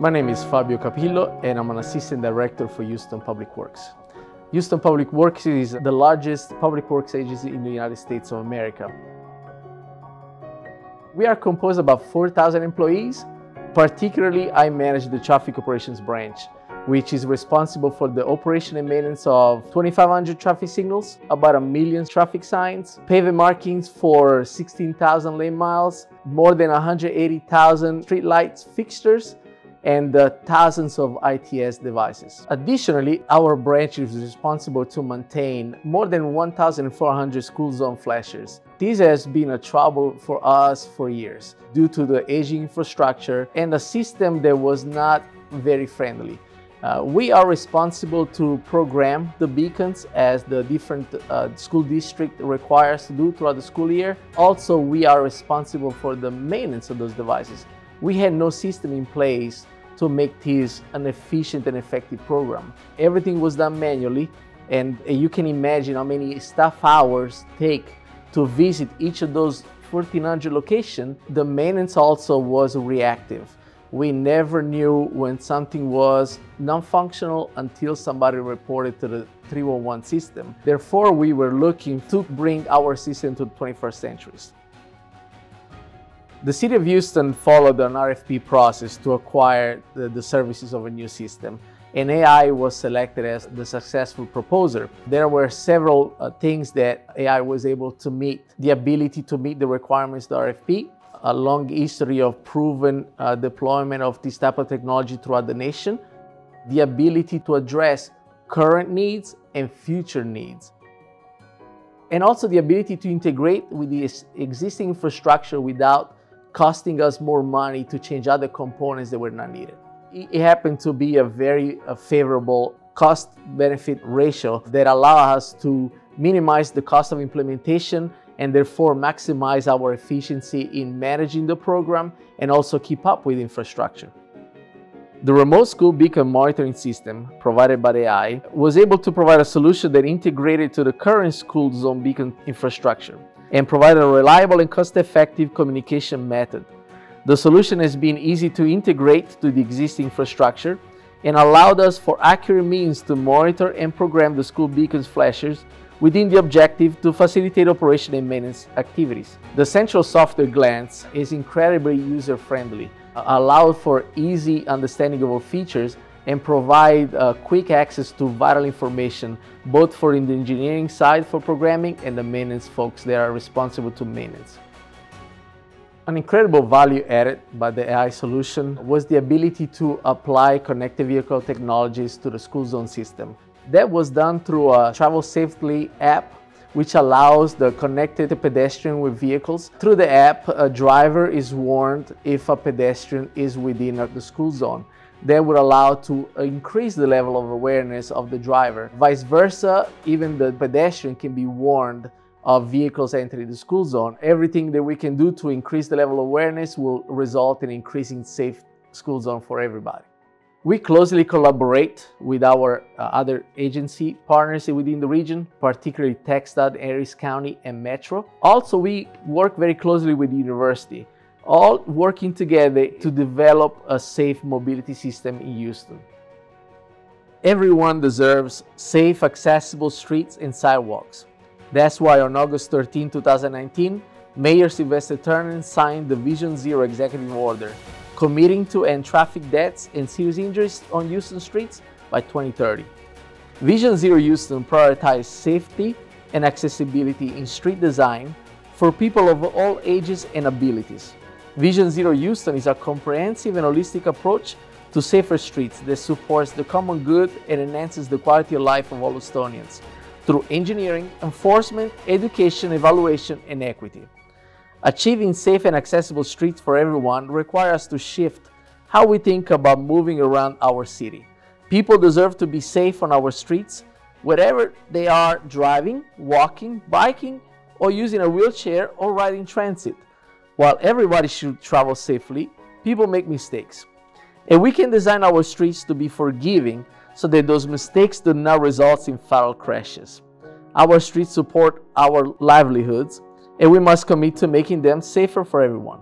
My name is Fabio Capillo and I'm an assistant director for Houston Public Works. Houston Public Works is the largest public works agency in the United States of America. We are composed of about 4,000 employees. Particularly, I manage the traffic operations branch, which is responsible for the operation and maintenance of 2,500 traffic signals, about a million traffic signs, pavement markings for 16,000 lane miles, more than 180,000 street lights fixtures, and uh, thousands of ITS devices. Additionally, our branch is responsible to maintain more than 1,400 school zone flashers. This has been a trouble for us for years due to the aging infrastructure and a system that was not very friendly. Uh, we are responsible to program the beacons as the different uh, school district requires to do throughout the school year. Also, we are responsible for the maintenance of those devices. We had no system in place to make this an efficient and effective program. Everything was done manually and you can imagine how many staff hours take to visit each of those 1400 locations. The maintenance also was reactive. We never knew when something was non-functional until somebody reported to the 311 system. Therefore, we were looking to bring our system to the 21st century. The City of Houston followed an RFP process to acquire the, the, services of a new system, and AI was selected as the successful proposer. There were several uh, things that AI was able to meet. The ability to meet the requirements of the RFP, a long history of proven uh, deployment of this type of technology throughout the nation, the ability to address current needs and future needs and also the ability to integrate with the existing infrastructure without costing us more money to change other components that were not needed. It happened to be a very favorable cost benefit ratio that allowed us to minimize the cost of implementation and therefore maximize our efficiency in managing the program and also keep up with infrastructure. The remote school beacon monitoring system provided by AI was able to provide a solution that integrated to the current school zone beacon infrastructure and provide a reliable and cost-effective communication method. The solution has been easy to integrate to the existing infrastructure and allowed us for accurate means to monitor and program the school beacons flashers within the objective to facilitate operation and maintenance activities. The central software glance is incredibly user-friendly, allowed for easy understanding of all features and provide uh, quick access to vital information, both for the engineering side for programming and the maintenance folks that are responsible to maintenance. An incredible value added by the AI solution was the ability to apply connected vehicle technologies to the school zone system. That was done through a Travel Safely app which allows the connected pedestrian with vehicles. Through the app, a driver is warned if a pedestrian is within the school zone that would allow to increase the level of awareness of the driver. Vice versa, even the pedestrian can be warned of vehicles entering the school zone. Everything that we can do to increase the level of awareness will result in increasing safe school zone for everybody. We closely collaborate with our uh, other agency partners within the region, particularly TxDOT, Harris County, and Metro. Also, we work very closely with the university all working together to develop a safe mobility system in Houston. Everyone deserves safe, accessible streets and sidewalks. That's why on August 13, 2019, Mayor Sylvester Turner signed the Vision Zero executive order, committing to end traffic deaths and serious injuries on Houston streets by 2030. Vision Zero Houston prioritizes safety and accessibility in street design for people of all ages and abilities. Vision Zero Houston is a comprehensive and holistic approach to safer streets that supports the common good and enhances the quality of life of all Houstonians through engineering, enforcement, education, evaluation, and equity. Achieving safe and accessible streets for everyone requires us to shift how we think about moving around our city. People deserve to be safe on our streets, wherever they are driving, walking, biking, or using a wheelchair or riding transit. While everybody should travel safely, people make mistakes. And we can design our streets to be forgiving so that those mistakes do not result in fatal crashes. Our streets support our livelihoods and we must commit to making them safer for everyone.